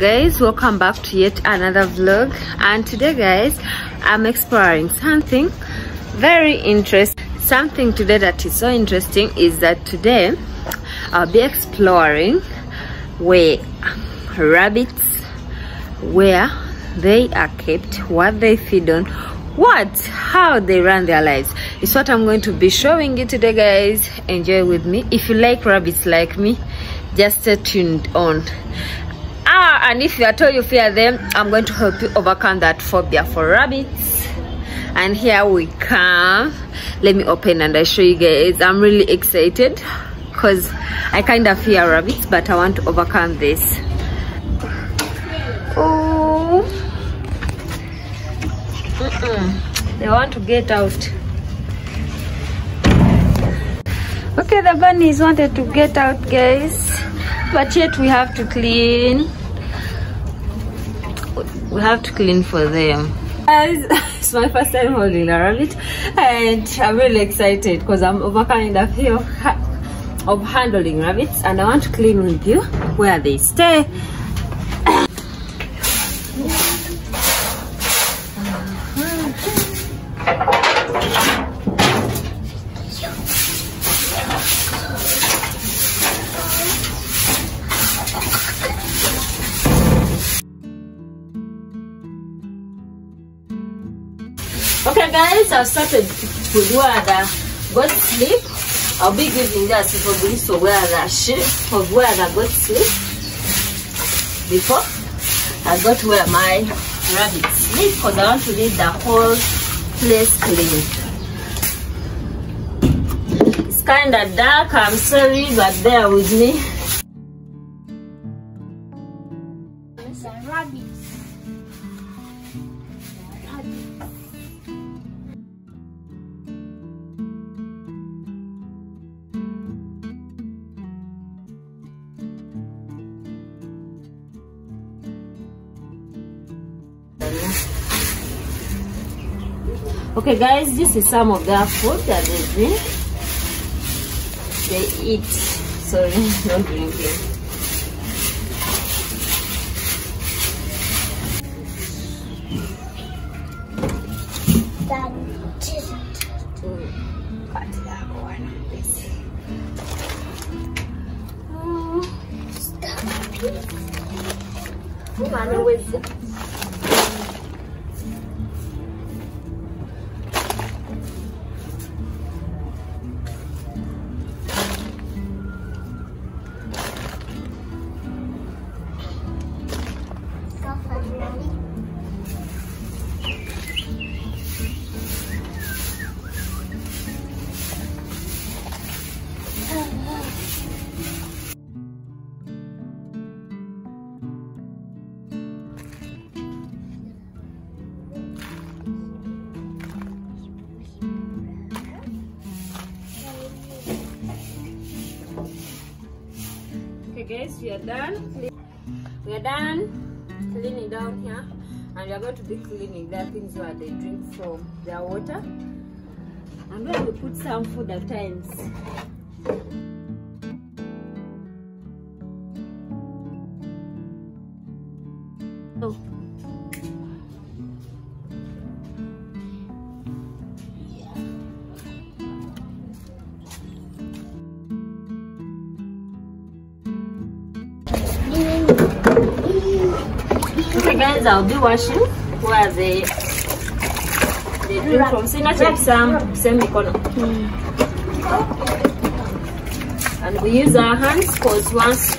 guys welcome back to yet another vlog. And today guys i'm exploring something very interesting something today that is so interesting is that today i'll be exploring where rabbits where they are kept what they feed on what how they run their lives. Is what i'm going to be showing you today guys. Enjoy with me. If you like rabbits like me just stay tuned on and if you are told you fear them i'm going to help you overcome that phobia for rabbits. And here we come. Let me open and i show you guys. I'm really excited because i kind of fear rabbits but i want to overcome this. Oh. Mm -mm. they want to get out. Okay the bunnies wanted to get out guys. But yet we have to clean we have to clean for them. Guys it's my first time holding a rabbit and i'm really excited because i'm overcoming the fear of, of handling rabbits and i want to clean with you where they stay guys i've started with where the goats sleep i'll be giving a simple glimpse of where the sheep of where the goats sleep before i got where my rabbits sleep because i want to leave the whole place clean. It's kind of dark i'm sorry but bear with me okay guys this is some of their food that they drink. They eat. Sorry not drinking That just Okay guys, we are done. We are done cleaning down here and we are going to be cleaning their things where they drink from their water. And where we put some food at times. Guys, I'll be washing where they they drink from. Sina check some same economy. Hmm. And we use our hands because once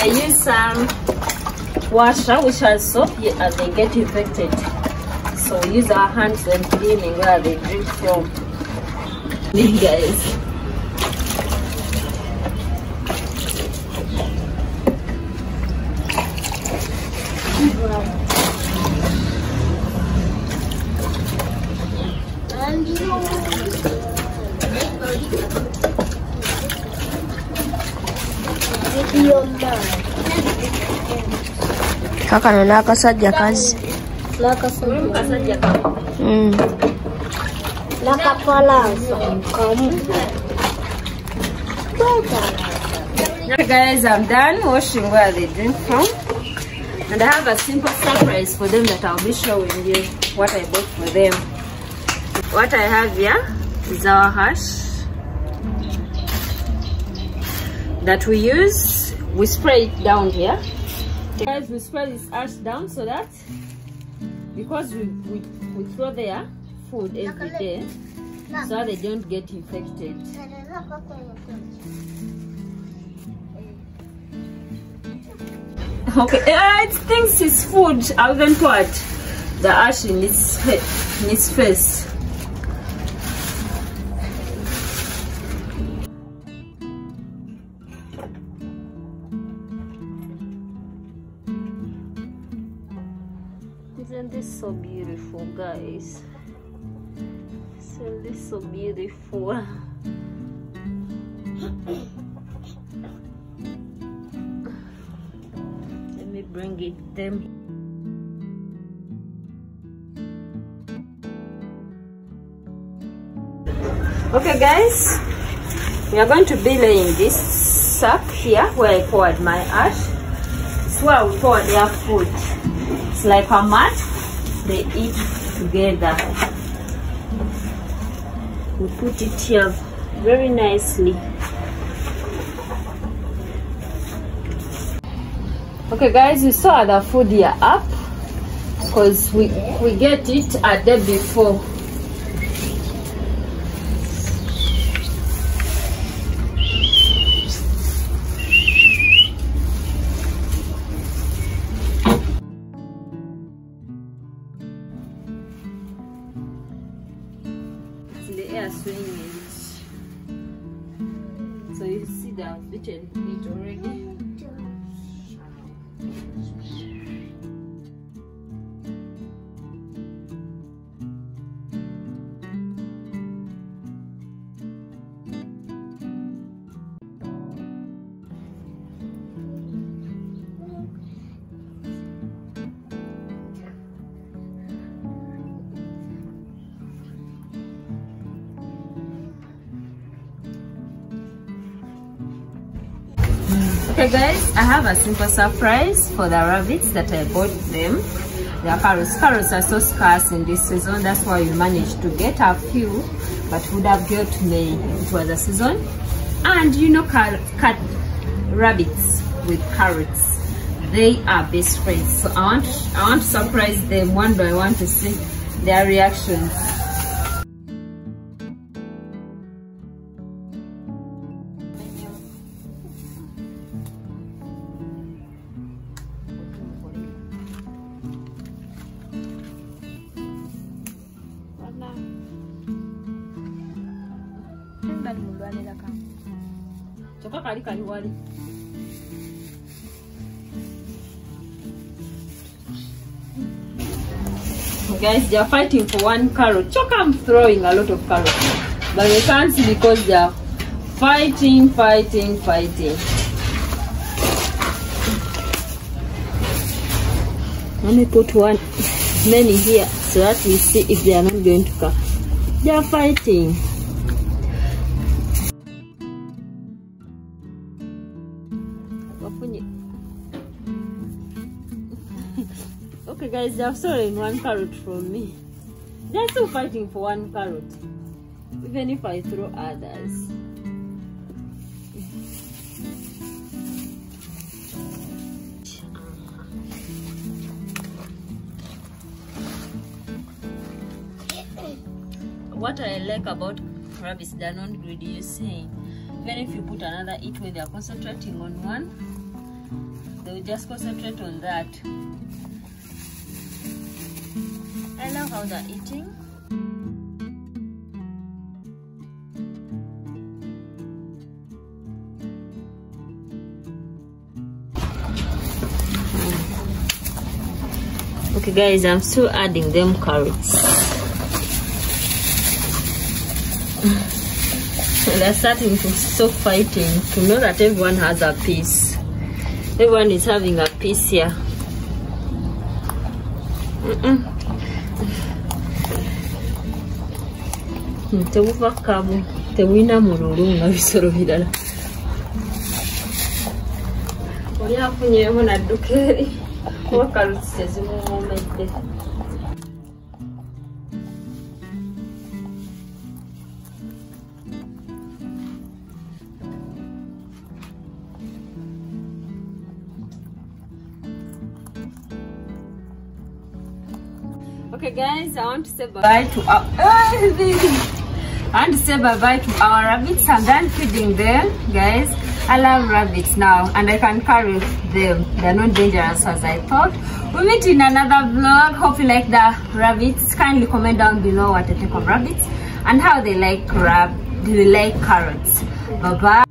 they use some washer which has soap yeah, and they get infected. So we use our hands when cleaning where they drink from. guys. And kakano n'akasajja kazi Kasajja kamu. Mm. N'akafalansa kamu. Okay guys, I'm done washing where they drink from. And I have a simple surprise for them that I'll be showing you what I bought for them. What I have here is our hash that we use. We spray it down here. Guys, we spread this ash down so that because we, we, we throw their food every day so they don't get infected. Okay, uh, it thinks it's food. I even put the ash in its, in its face. Guys? Isn't this so beautiful? Let me bring it them. Okay, guys, we are going to be laying this sack here where I poured my ash. It's where we pour their food. It's like a mat. They eat together. We put it here very nicely. Okay, guys, we saw the food here up because we we get it a day before. I've eaten it already. Okay guys, I have a simple surprise for the rabbits that I bought them. Are carrots. Carrots are so scarce in this season. That's why we managed to get a few, but would have got many if it was a season. And you know cat rabbits with carrots. They are best friends. So I want I want to surprise them one by one to see their reactions. kyokka kali kali wali guys they are fighting for one carrot. Choke i'm throwing a lot of carrots but they can't see because they are fighting fighting fighting. Let me put one many here so that we see if they are not going to come. They are fighting guys they have stolen one carrot from me. They're still fighting for one carrot even if i throw others. What i like about rabbits they're not greedy you see. Even if you put another eat where they're concentrating on one. They will just concentrate on that i love how they're eating. Okay guys i'm still adding them carrots. They're starting to stop fighting to know that everyone has a piece. Everyone is having a piece here. Mm-mm. Hmm, tebuva kamu tebulina mululu nga bisolo birala oli afunyemu nadduka eri kuba karoti tezimuwomedde Okay guys, I want to say bye. To our To say bye bye to our rabbits. I'm done feeding them, guys. I love rabbits now and I can carry them. They're not dangerous as I thought. We'll meet in another vlog. Hope you like the rabbits. Kindly comment down below what you think of rabbits and how they like crab. Do they like carrots? Bye bye.